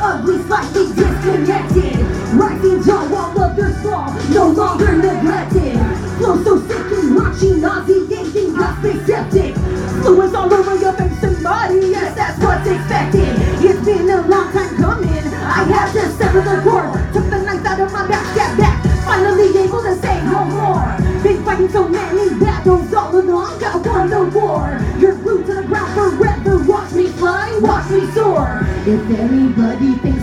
ugly, slightly disconnected. If anybody thinks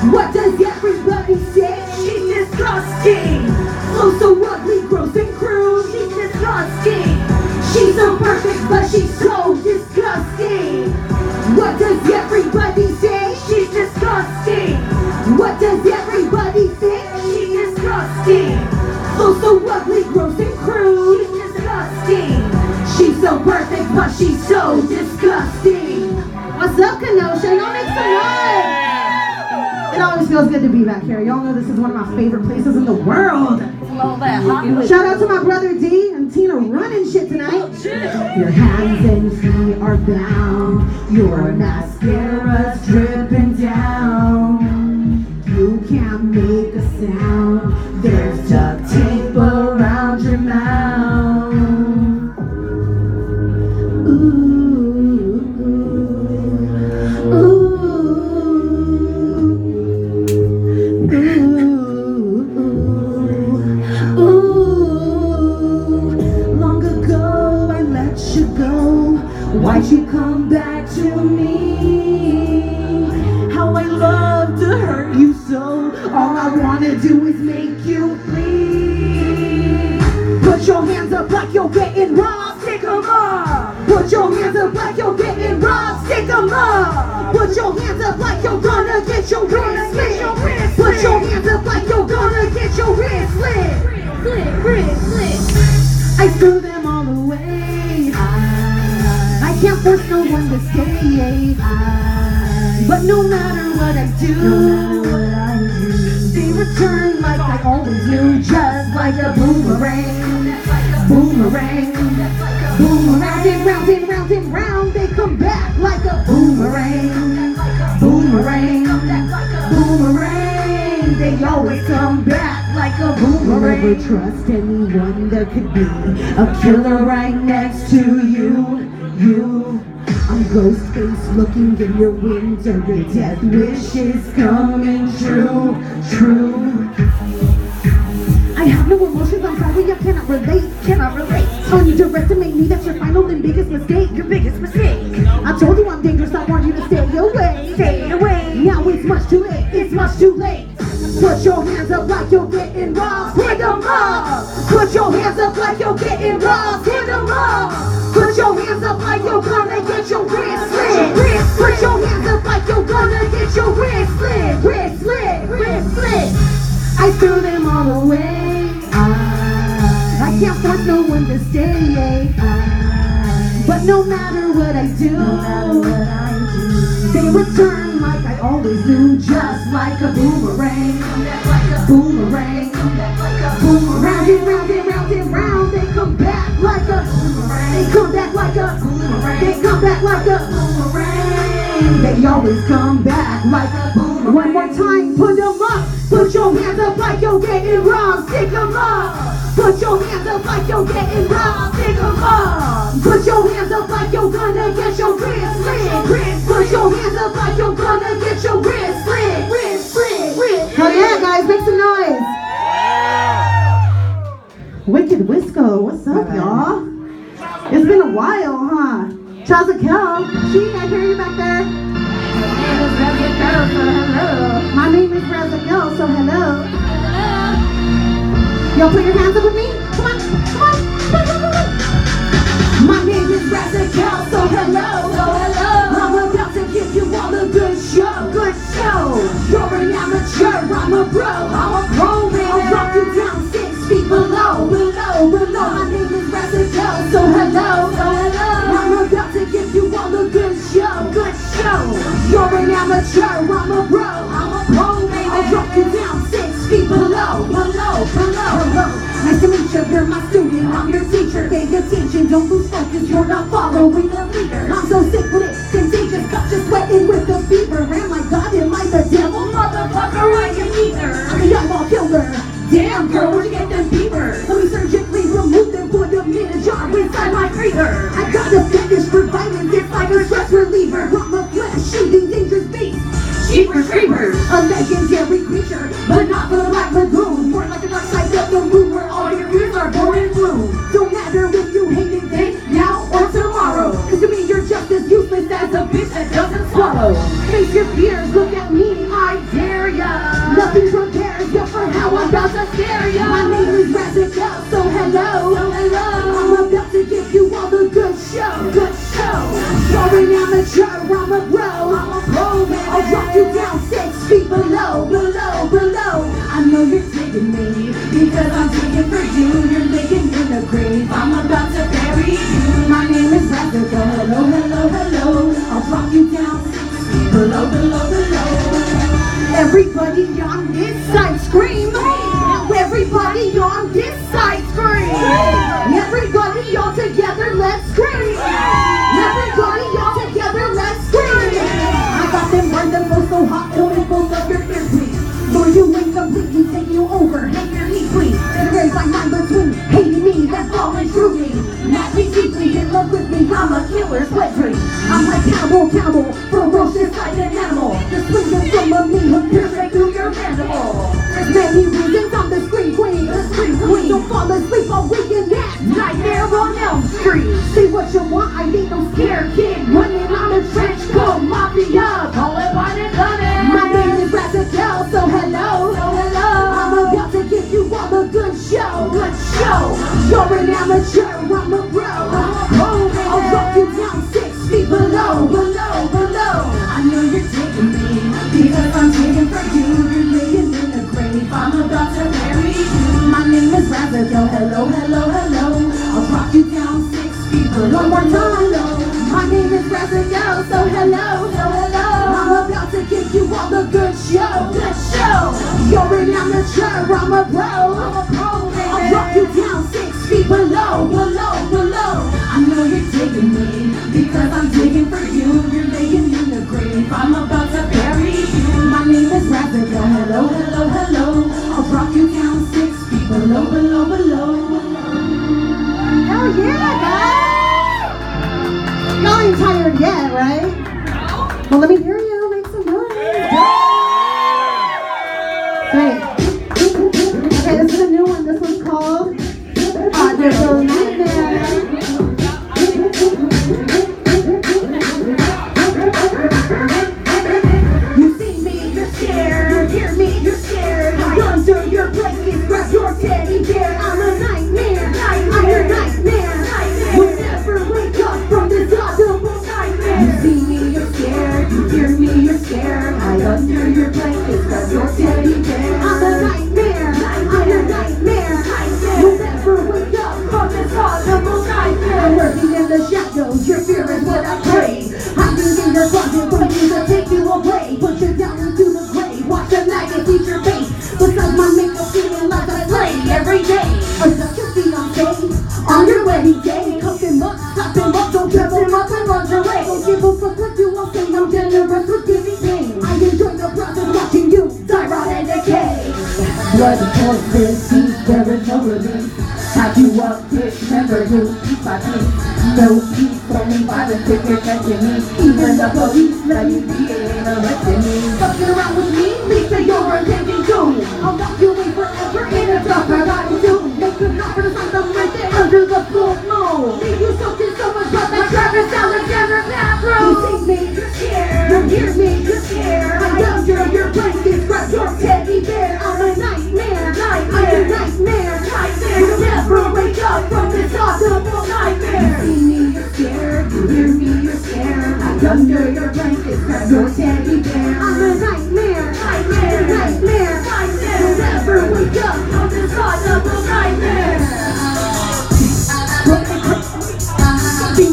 What back here. Y'all know this is one of my favorite places in the world. Shout out to my brother D and Tina running shit tonight. Oh, Your hands and feet are bound. Your mascara's Why'd you come back to me? How I love to hurt you so. All I wanna do is make you bleed. Put your hands up like you're getting robbed, stick 'em up. Put your hands up like you're getting robbed, stick 'em up. Put your hands up like you're gonna get your wrist slit. Put your hands up like you're gonna get your wrist slit. I threw Force no one to stay. I, but no matter what I do, they return like I always do, just like a boomerang. Boomerang. Boomerang Round and round and round and round, they come back like a boomerang. Boomerang. Boomerang. They always come like a boomerang. Never trust anyone that could be a killer right next to you. You. I'm ghost face looking in your window. Your death wish is coming true. True. I have no emotions, I'm sorry, I cannot relate, cannot relate. Trying to underestimate me, that's your final and biggest mistake, your biggest mistake. I told you I'm dangerous, I want you to stay away, stay away. Now it's much too late, it's much too late. Put your hands up like you're getting robbed, put them up. Put your hands up like you're getting robbed, put them up. Put your hands up like you're gonna get your wrist slit. Put your hands up like you're gonna get your wrist slit, wrist slit, wrist slit. I threw them all away. I, I can't force no one to stay. I, but no matter what I do, no matter what I do, they return like I always do, just like a boomerang. Boomerang. Boomerang. Round and round and round and round, they come back like a boomerang. They come back like a boomerang. They come back like a boomerang. They always come back like a boomerang. One more time, put them up. Put your hands up like you're getting robbed. Stick 'em up. Put your hands up like you're getting robbed. Up. Put your hands up like you're gonna get your wrist slit. Put your hands up like you're gonna get your wrist slit. Wrist slit. Hell yeah, guys, make some noise. Wicked Wisco, what's up, y'all? It's been a while, huh? Charles Kel, she, I hear you back there. My name is Razakel, so hello. Y'all put your hands up with me. Come on, come on, come on, come on. Come on. My name is Razakel, so hello, so hello. I'm about to give you all a good show, good show. You're an amateur, I'm a bro, I'm a pro man. I'll drop you down six feet below, below, below. My name is Razakel, so hello, so hello. I'm about to give you all a good show, good show. You're an amateur, I'm a bro. Don't lose focus, you're not following the leader. I'm so sick with it, contagious, got you sweating with the fever. Am I God, am I the devil? Motherfucker, I am either. I'm a young ball killer. Damn, girl, where'd you get them beavers? Let me surgically remove them, put them in a jar inside my freezer. I got a fetish for violence, it's like a stress reliever. I'm a flesh eating dangerous beast. Jeepers creepers, a Face your fears, look at me, I dare ya. Nothing prepares you for how I'm about to scare ya. My name is Razakel, so hello, so hello. I'm about to give you all the good show, good show. An amateur, I'm a pro, I'm a pro, man. I'll drop you down six feet below, below, below. I know you're digging me because I'm digging I'm a pro, I'm a pro. man. I'll drop you down six feet below, below, below. I know you're digging me because I'm digging for you. You're laying in the grave. I'm about to bury you. My name is Razakel. Hello, hello, hello. I'll drop you down six feet below. One more time, though. My name is Razakel. So hello, so hello. I'm about to give you all the good show, good show. You're an amateur. I'm a pro, I'm a pro. I'll drop you down feet below, below, below. I know you're digging me because I'm digging for you. You're laying in the grave. I'm about to bury you. My name is Razakel. Hello, hello, hello. I'll drop you down six feet below, below, below. Hell yeah, guys! Y'all ain't tired yet, right? Well, let me Even under your blankets Cause you're Bear I'm a nightmare, nightmare, nightmare, nightmare never wake up from this thought of a nightmare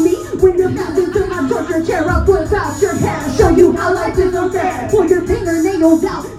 me when you're into my torture chair I'll out your hair Show you how life is unfair. Pull your fingernails out.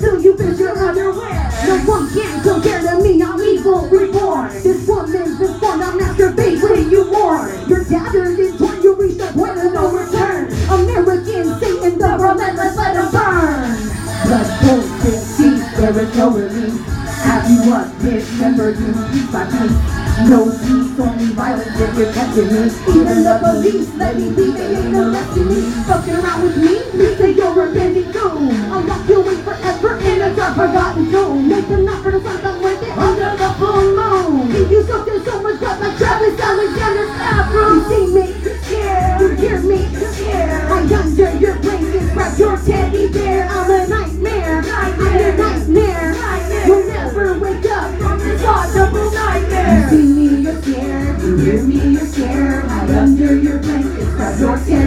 cold dead sea, there is no relief. Have you up, remember you keep my peace. No peace, only violence if you're catching me. Even the police, let me be, they ain't arresting me. Fucking around with me, me say you're a bandit goon. I'll lock you away forever in a dark forgotten tomb. Make them not for the sun, I'm with it under the full moon. If you suck so much up like Travis Alexander's afro. You see me, yeah, you hear me, yeah. I under your blankets, grab your teddy bear, I'm a nice double nightmare. You see me, you're scared. You hear me, you're scared. Hide under your blankets, cause you're scared.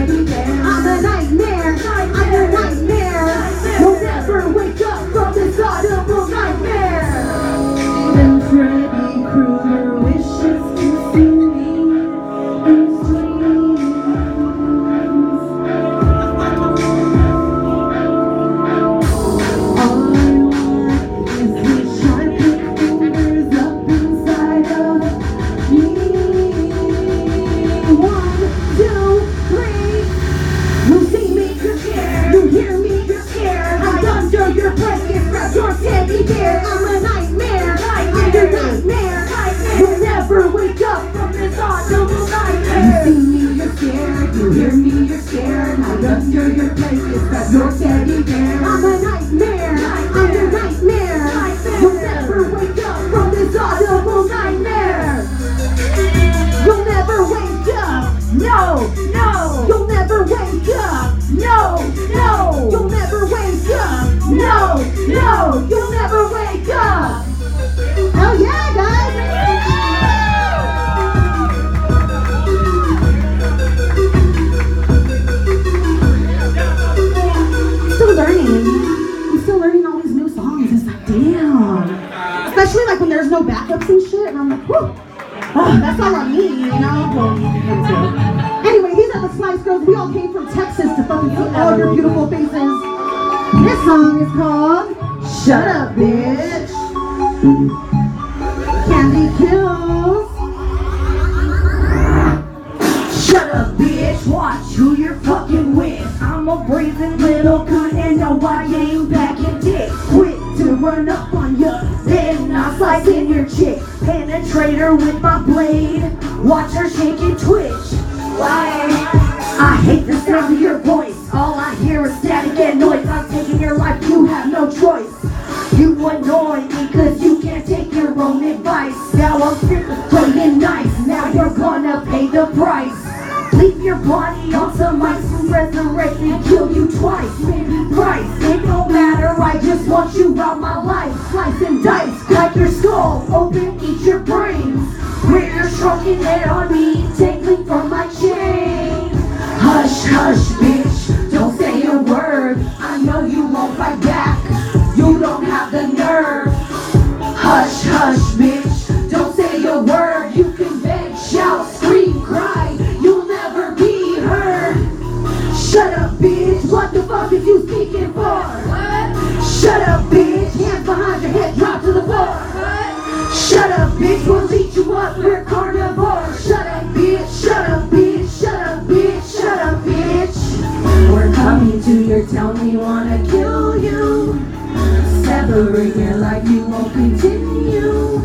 free like you won't continue.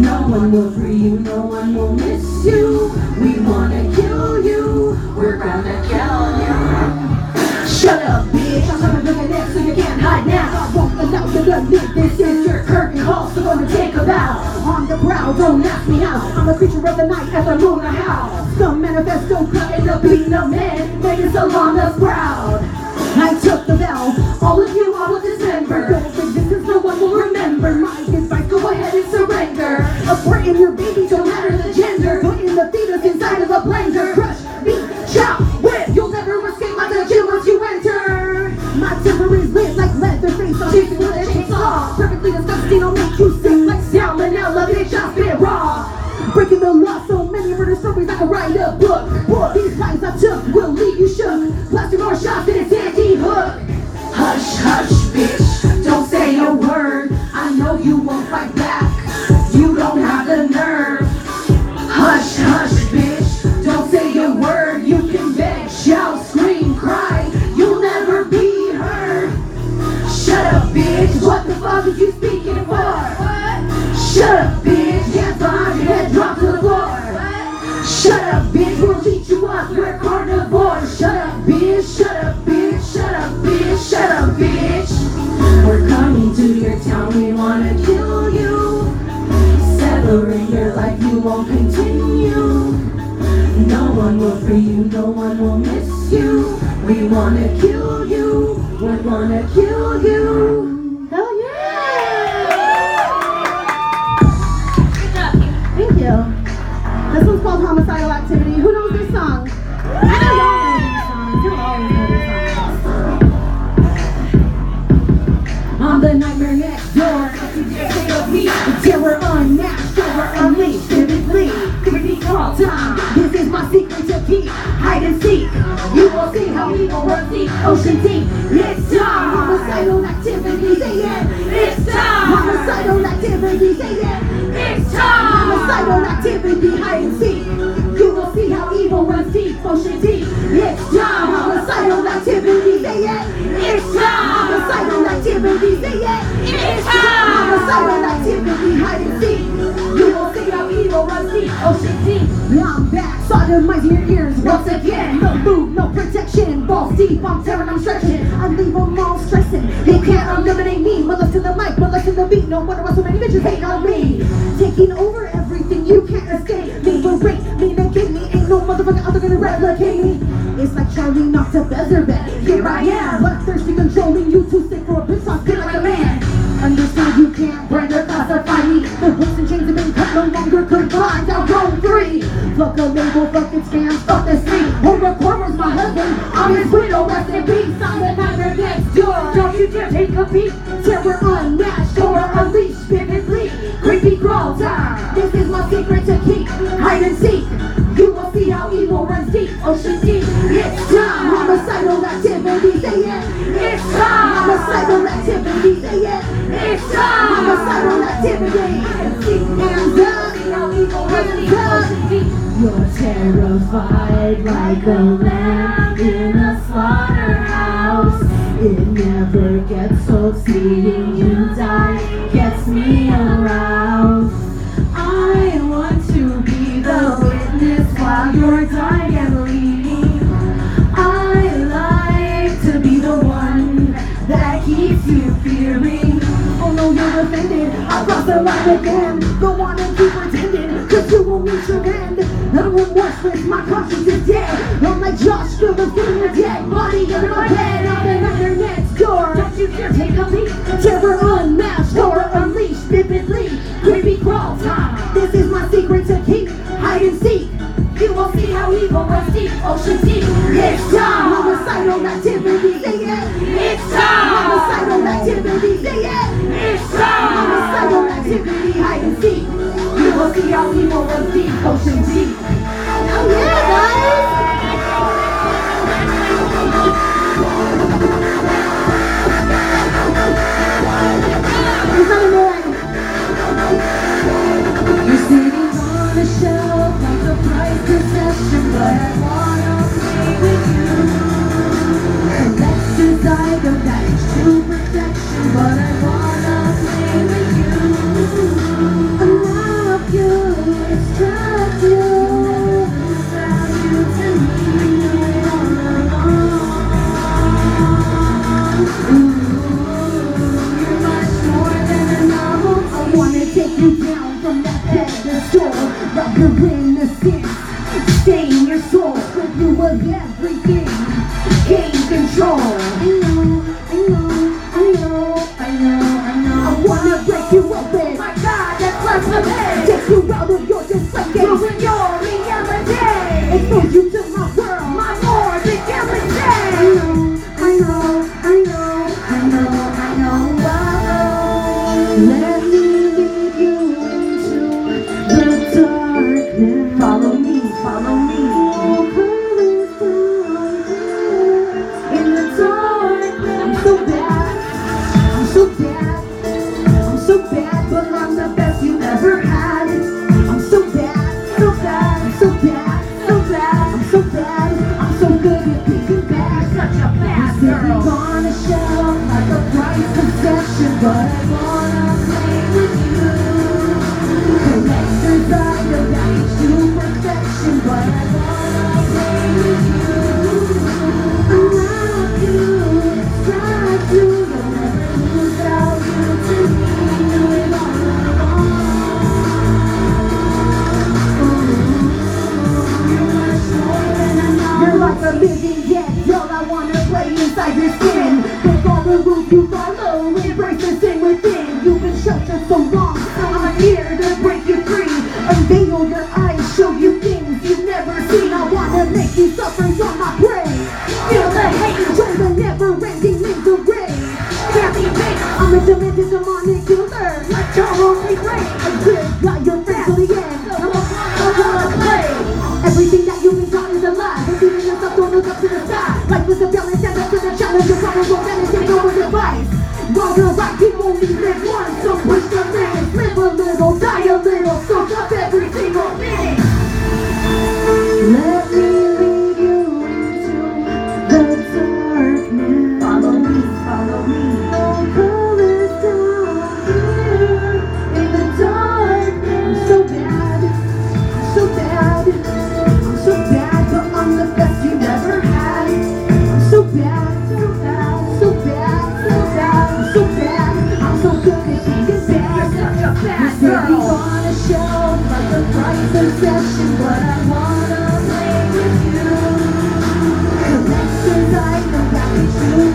No one will free you, no one will miss you. We wanna kill you, we're gonna kill you. Shut up, bitch, I'm coming looking next so you can't hide now. I Won't allow you to admit this is your curtain call, so gonna take a bow. On the brow, don't ask me how. I'm a creature of the night as I'm moon a howl. SCUM Manifesto cutting up being a man, making Solanas' proud. I took the vow, all of you wanna kill you. severing your life, you won't continue. No one will free you, no one will miss you. We wanna kill you, we wanna kill you. Keep. Hide and seek. You will see how evil runs deep, ocean deep. It's time. Homicidal activity, say it. It's time. Homicidal activity, say it. It's time. Homicidal activity, hide and seek. You will see how evil runs deep, ocean deep. It's time. Homicidal activity, say it. It's time. Homicidal activity, say it. It's time. Homicidal activity, hide and seek. You your ears once again. No move, no protection. Balls deep, I'm tearing, I'm stretching. I leave them all stressing. You can't eliminate me. Molest to the mic, molest to the beat. No wonder why so many bitches hate on me. Taking over everything, you can't escape me. Berate me, negate me. Ain't no motherfucker out there gonna replicate me. It's like Charlie knocked a Bezerbeck. Here I am, bloodthirsty, controlling you. Too sick for a bitch, I'm good like a man. Understand you can't brand or classify me. The hooks and chains have been cut, no longer confined. I'll free. Fuck a label, fuck Horrorcore's my husband. I'm his widow, rest in peace. I'm the next door. Don't you dare take a peek. Like a lamb in a slaughterhouse. It never gets old seeing you die. Gets me aroused. I want to be the witness while you're dying and bleeding. I like to be the one that keeps you fearing. Oh no, you're offended. I crossed the line again. I'm my conscience is dead. I'm like Josh Phillips getting a dead body under my bed. I'm the nightmare next door. Don't you dare take a leap. Terror unmatched, horror unleashed, vividly. Creepy crawl time. This is my secret to keep. Hide and seek. You will see how evil runs deep, ocean deep. It's time. Homicidal activity, say it. It's time. Homicidal activity, say it. It's time. Homicidal activity, hide and seek. You will see how evil runs deep, ocean deep. Let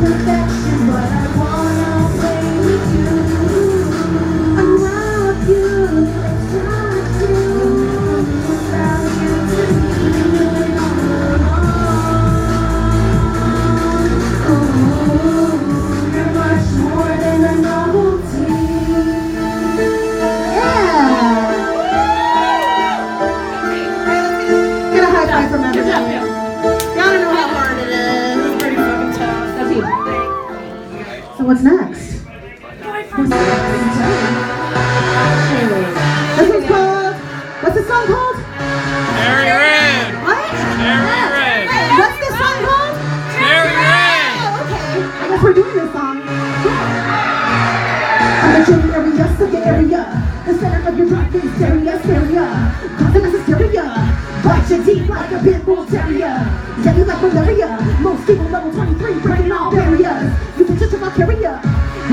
Thank you. barrier. Most people level 23, breaking all barriers. You can touch my career.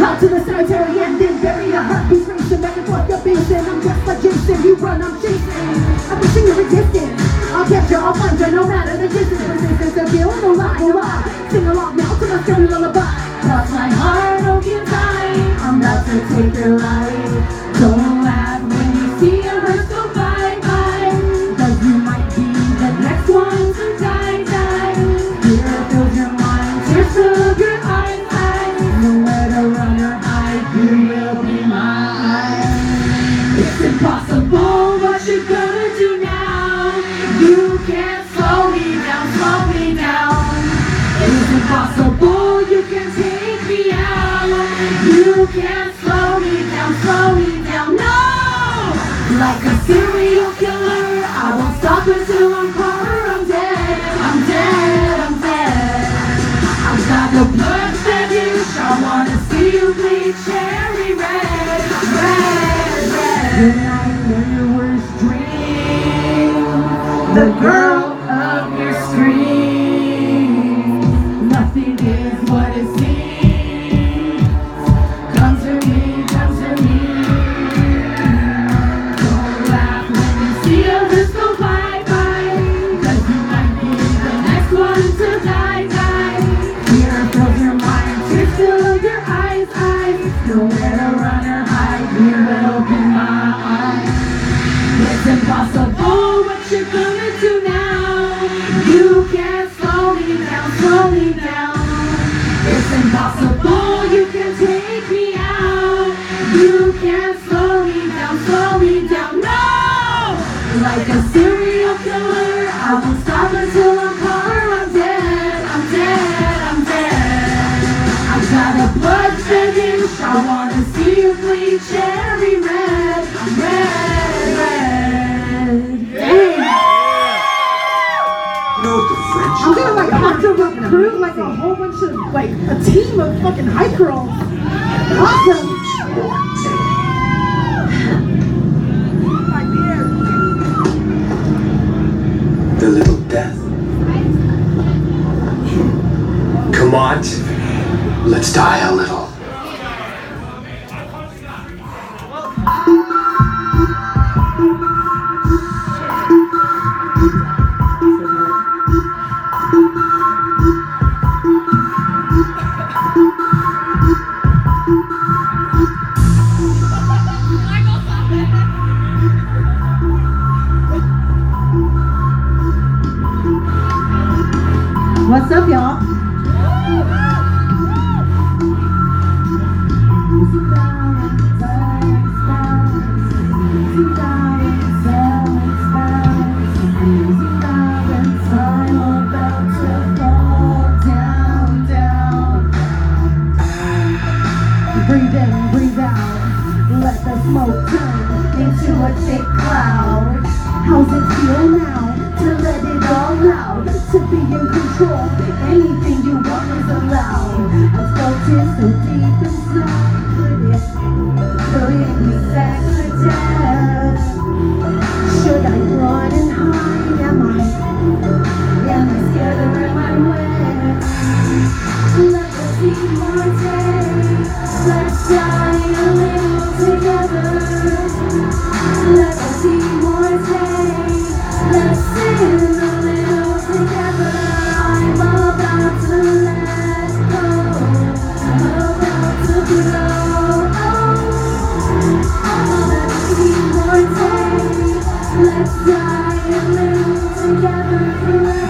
Out to the cemetery and then bury her. Heartbeats racing back and forth, you're pacing. I'm just like Jason, you run, I'm chasing. I'm pushing your resistance. I'll catch capture, I'll find you, no matter the distance. Resistance, the feel, no lie, no lie. Sing along now to my silly lullaby. Cross my heart, don't give time. I'm about to take your life. can't slow me down, slow me down, no! Like a serial killer, I won't stop until I'm caught. I'm dead, I'm dead, I'm dead. I've got the blood that I wanna see you bleed cherry red, red, red. The night of your worst dream, the girl. Cherry red, red, red. Yeah. You know the French I'm gonna like have to recruit like a whole bunch of like a team of fucking high girls. Awesome. the little death. Come on, let's die a little. How's it feel now to let it all out? To be in control, anything you want is allowed. I felt it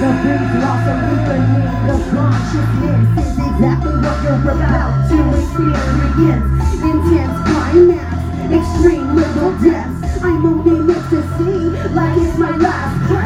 The big deepening of consciousness is exactly what you're about to experience. Intense climax, extreme little deaths. I'm owning ecstasy like it's my last.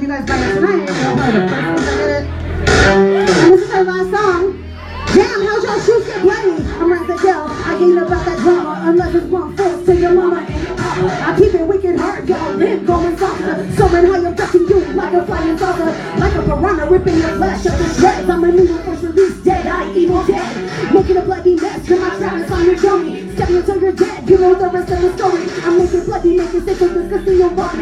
The first ones to get it. And this is our last song. Damn, how's y'all shoes get bloody? I'm Raphael. I ain't about that drama unless it's one force to your mama your. I keep it wicked hard, y'all live going softer. Soaring high, abducting you like a flying saucer. Like a piranha ripping your flesh up to shreds. I'm a new first release dead, I evil dead. Making a bloody mess, you're my Travis on your journey. Stepping until you're dead, you know the rest of the story. I'm making bloody, making sick of disgusting your body.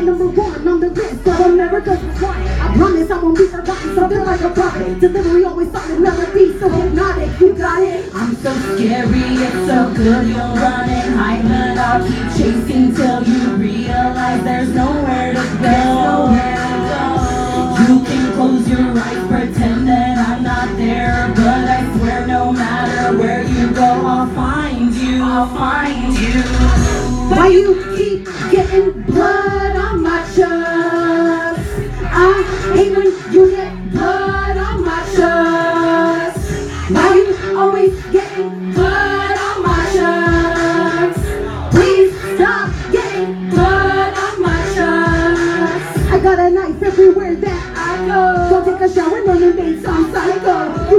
Forgotten, something like a prophet. Delivery always solid melody, so hypnotic, you got it. I'm so scary, it's so good you're running high, but I'll keep chasing till you realize there's nowhere to go. You can close your eyes, pretend that I'm not there, but I swear no matter where you go, I'll find you. I'll find you. Why you keep getting Mình.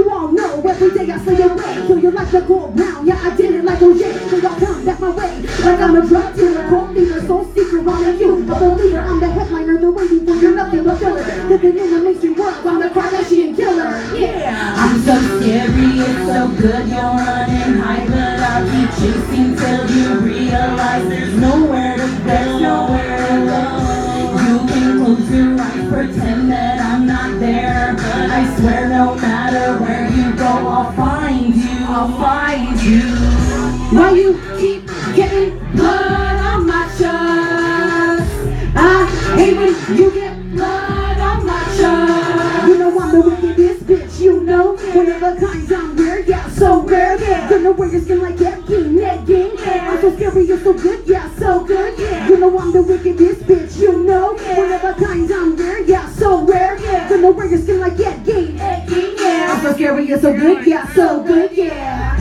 so good, yeah, so good. Yeah. You know I'm the wickedest bitch, you know. Yeah. Whenever times I'm there, yeah, so rare. Don't know where your skin like yeah, game. Yeah, yeah. I'm so scary, it's so good, yeah, so good, yeah.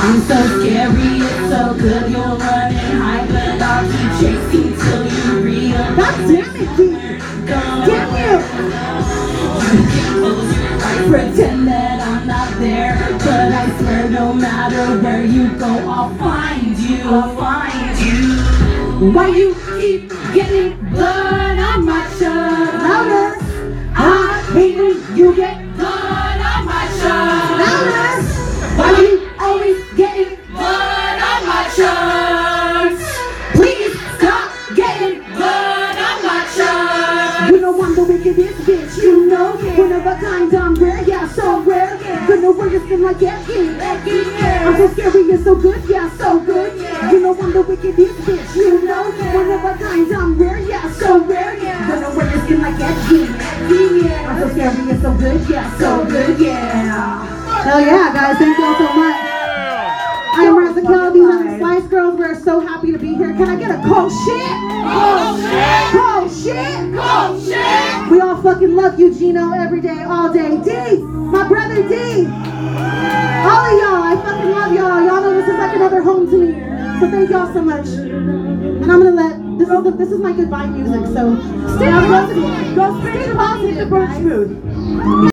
I'm so scary, it's so good, you Why you? find music. So